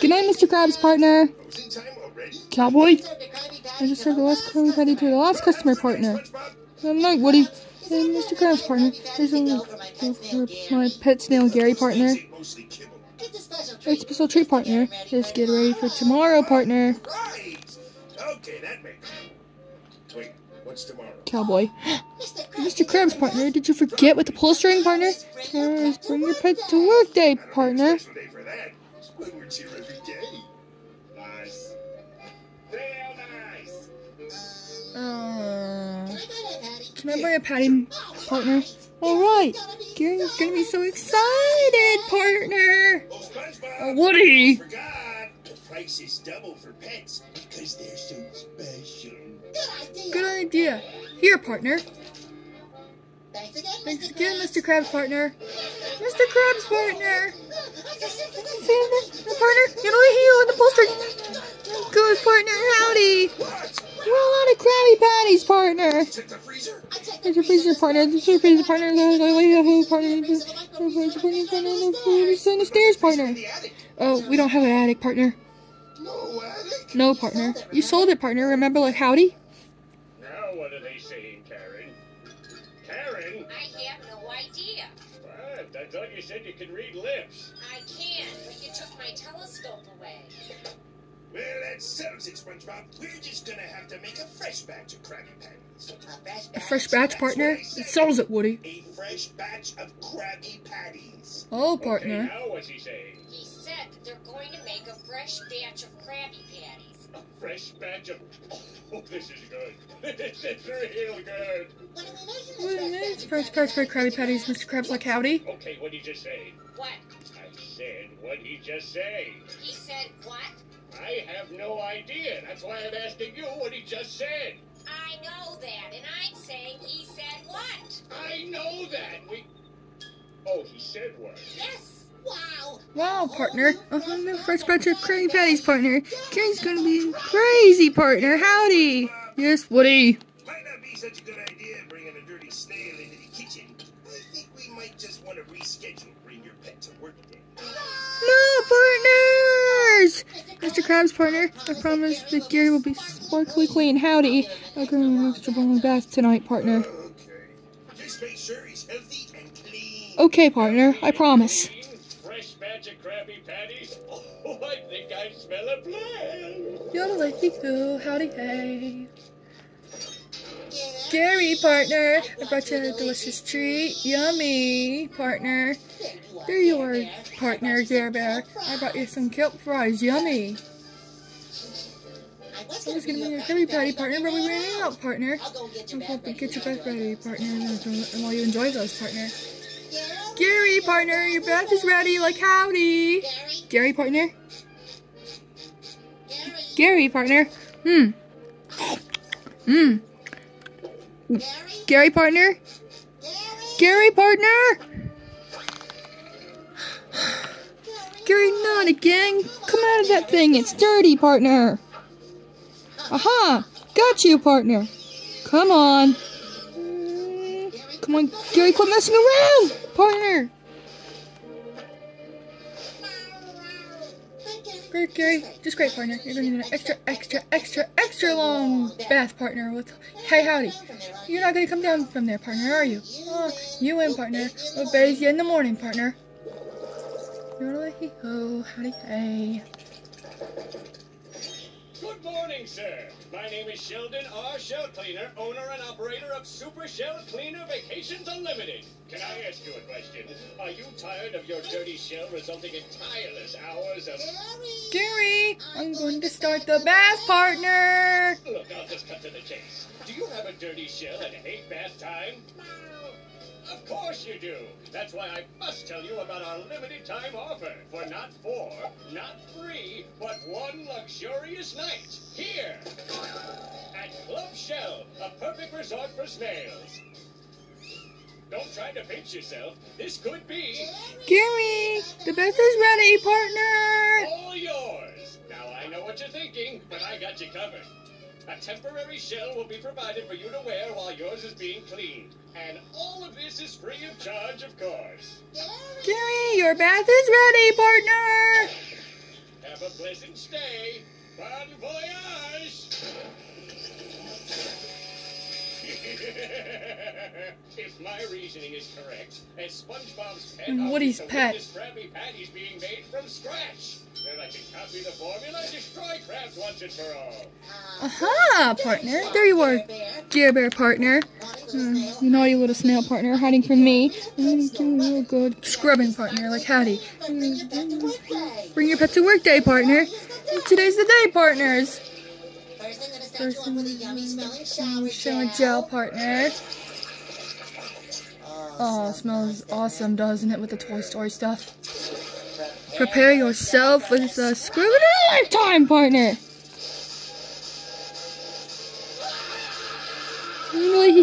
Good night, Mr. Krabs partner. Cowboy. I just served the last Krabby Patty to the last customer partner. Good night, Woody. And Mr. Krabs partner. Here's my pet snail Gary partner. Special treat partner. Just get ready for tomorrow partner. Tomorrow? Cowboy. Mr. Krabs partner, did you forget what the pull string partner? Tomorrow's bring your pet to work day partner. Uh, can I bring a patty partner? Alright. Gary's gonna be so excited, partner. Oh, Uh, Woody. Forgot. The price is double for pets because they're so special. Good idea. Here, partner. Thanks again, Thanks again, Mr. Krabs partner. Mr. Krabs partner. See the partner? You know you in the poster. Good partner, howdy. What? We're all out of Krabby Patties, partner. Check the freezer. There's your freezer partner. There's your freezer partner. There's your partner. There's your freezer partner. There's your stairs partner. In the attic. Oh, we don't have an attic partner. No attic. No partner. You sold it, partner. Remember, like howdy? Now what are they saying, Karen? Karen? I have no idea. What? I thought you said you could read lips. I can, but you took my telescope away. Well, that settles it, SpongeBob. We're just gonna have to make a fresh batch of Krabby Patties. A fresh batch, partner. It sells it, Woody. A fresh batch of Krabby Patties. Oh, Okay, partner. now what's he saying? He said that they're going to make a fresh batch of Krabby Patties. A fresh batch of. Oh, this is good. This is real good. What are we making What this fresh batch for Krabby Patties, Mr. Krabs, like howdy. Okay, what did he just say? What? I said, what did he just say? He said what? I have no idea. That's why I'm asking you what he just said. I know that, and I'm saying he said what? I know that. We. Oh, he said what? Yes. Wow. Wow, partner. Uh-huh, no fresh batch of Krabby Patties, partner. Gary's gonna be crazy, partner. Howdy. Yes, Woody. Might not be such a good idea bringing a dirty snail into the kitchen. I think we might just want to reschedule bring your pet to work day. No, partners! Mr. Krabs, partner, I promise that Gary will be sparkly clean. Howdy. I'll give him an extra bone bath tonight, partner. Okay. Partner, I promise. Fresh batch of Krabby Patties? Oh, I think I smell a plan. Yodelay-hoo, howdy hey. Gary, partner, I brought you a delicious treat. Yummy, partner. There you are, partner, Gare Bear. I brought you some kelp fries. Yummy. I was I was gonna be your Krabby Patty partner, but we ran out, partner. I'm get your bath ready, partner, and while you enjoy those, partner. Gary? Partner, your bath is ready, like howdy. Gary? Partner. Gary? Partner. Hmm. Hmm. Gary? Partner. Gary, partner. Gary, not again. Come out of that thing. It's dirty, partner. Aha! Got you, partner. Come on. Come on, Gary, quit messing around, partner. Great, Gary. Just great, partner. You're gonna need an extra, extra, extra, extra long bath, partner. With hey, howdy. You're not gonna come down from there, partner, are you? Oh, you win, partner. We'll bathe you in the morning, partner. Yodelay-hee-ho, howdy, hey. Good morning, sir. My name is Sheldon R. Shell Cleaner, owner and operator of Super Shell Cleaner Vacations Unlimited. Can I ask you a question? Are you tired of your dirty shell resulting in tireless hours of... Gary, I'm going to start the bath, partner. Look, I'll just cut to the chase. Do you have a dirty shell and hate bath time? Of course you do. That's why I must tell you about our limited time offer for not four, not three, but one luxurious night here at Club Shell, a perfect resort for snails. Don't try to pinch yourself. This could be Gary, the is ready, partner. all yours. Now, I know what you're thinking, but I got you covered. A temporary shell will be provided for you to wear while yours is being cleaned. And this is free of charge, of course. Gary! Your bath is ready, partner. Have a pleasant stay. Bon voyage! if my reasoning is correct, as SpongeBob's pet, And Woody's pet. Krabby Patties being made from scratch. Then I can copy the formula and destroy Krabs once and for all. Aha, partner. There you are, Gare Bear partner. Hmm, you naughty little snail partner, hiding from me. Mm, give me a good scrubbing partner, like Hattie. Mm, Bring your pet to work day, partner. Today's the day, partners. First, I'm gonna start you off with a yummy smelling shower gel. partner. Oh, smells awesome, doesn't it, with the Toy Story stuff? Prepare yourself with a screw of a lifetime, partner.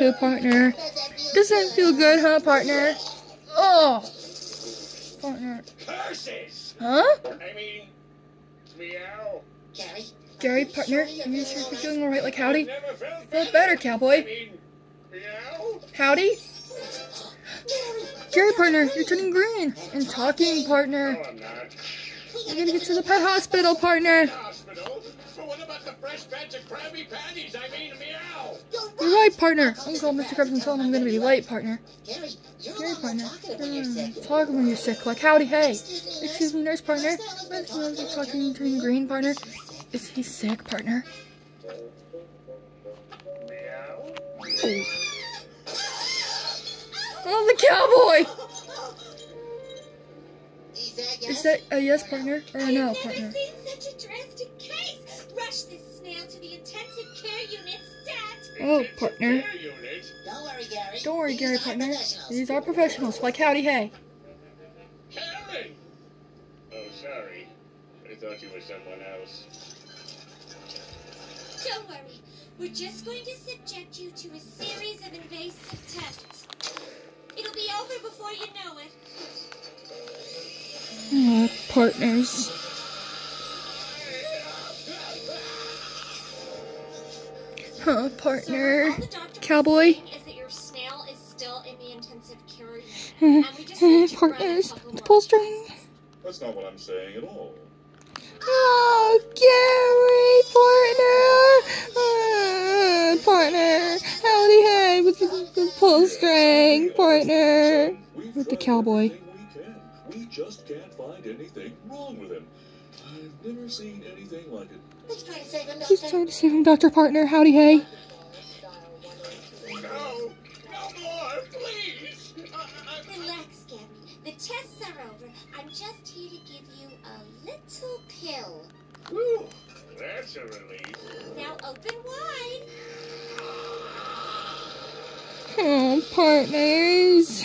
Really, partner? Doesn't feel good, huh, partner? Oh, partner. Curses! Huh? I mean, meow. Gary, Gary, partner, are you sure you're feeling alright like Howdy? Never felt Felt better, I cowboy. mean, meow. Howdy? Gary, Gary, partner, you're turning green. And talking, partner. No, I'm not. You're gonna get to the pet hospital, partner. Hospital? But what about the fresh batch of Krabby Patties? I mean, meow. You're right, partner. I'm gonna call Mr. Krabs and tell him I'm gonna be late, partner. Gary, you're Gary, partner. talkative when you're Mm, sick. talk when you're sick, like howdy, hey. Excuse me, nurse. Excuse me, nurse partner. Nurse Sally's been talking Sally's to talking green, partner. Is he sick, partner? Meow. Oh, the cowboy! Is that yes? Is that a yes, partner, or a I've no, partner? Intensive care unit stat. Oh, partner. Don't worry, Gary. Don't worry, These Gary, partner. These are professionals, like howdy, hey. Karen! Oh, sorry. I thought you were someone else. Don't worry. We're just going to subject you to a series of invasive tests. It'll be over before you know it. Oh, partners. Need you to run a partners. couple The more pull string. That's not what I'm saying at all. Oh, Gary, partner. Uh, partner. Howdy, hey, with the, the pull string, partner. With the cowboy. We, can. we just can't find anything wrong with him. I've never seen anything like it. Doctor. trying to save him, Doctor Partner? Howdy, hey. No! No more, please! Relax, Gabby. The tests are over. I'm just here to give you a little pill. Whew, that's a relief. Now open wide. Oh, partners.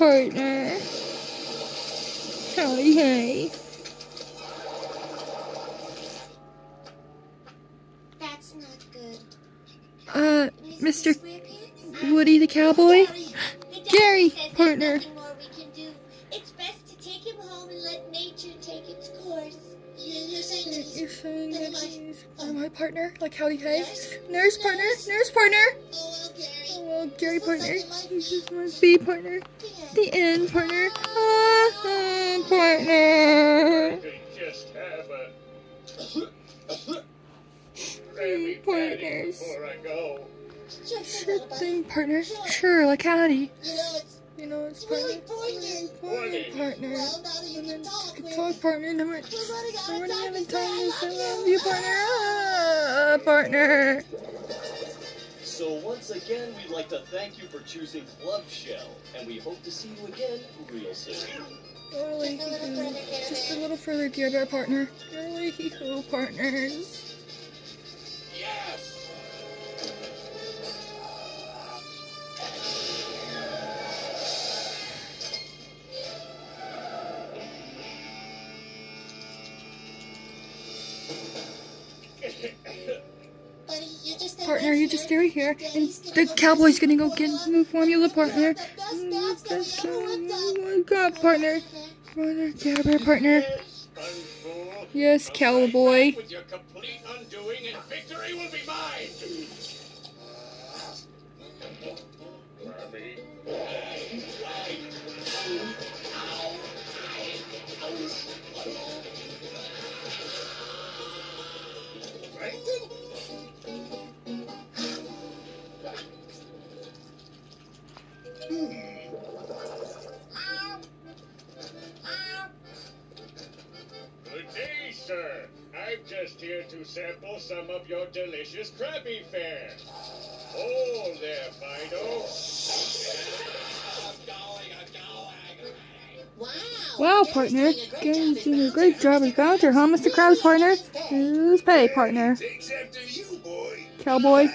Partner. Howdy, hey. That's not good. Uh, Mr. Woody the cowboy? Gary, doctor says there's partner. more we can do. It's best to take him home and let nature take its course. You, you're saying that he's... You're saying that Never he's my partner? Like howdy, hey? Nurse? Nurse partner? Nurse partner? Oh, Gary. Partner. like This is my B partner. The end partner. Ah, ah, partner. Patty Partners. Sure thing, partner. Sure, like howdy. You know, it's partner. Partner, partner. And then partner. And then we're, We're running out of time to of to say I I love you, partner. Ah, partner. So once again, we'd like to thank you for choosing Club Shell, and we hope to see you again real soon. Just a little further, a Bear. partner. Really, hoo partners. Partner. You just stay here, and the cowboy's gonna go get the formula, partner. Oh my God, partner. Partner, cowboy, partner. Yes, Spongefool. Yes, Come cowboy. I'm just here to sample some of your delicious Krabby fare. Oh, there, Fido. I'm going, I'm going. Wow. Wow, partner. Gary's doing a great job as bouncer, huh, Mr. Krabs, partner? Who's pay, partner? Takes after you, boy. Cowboy.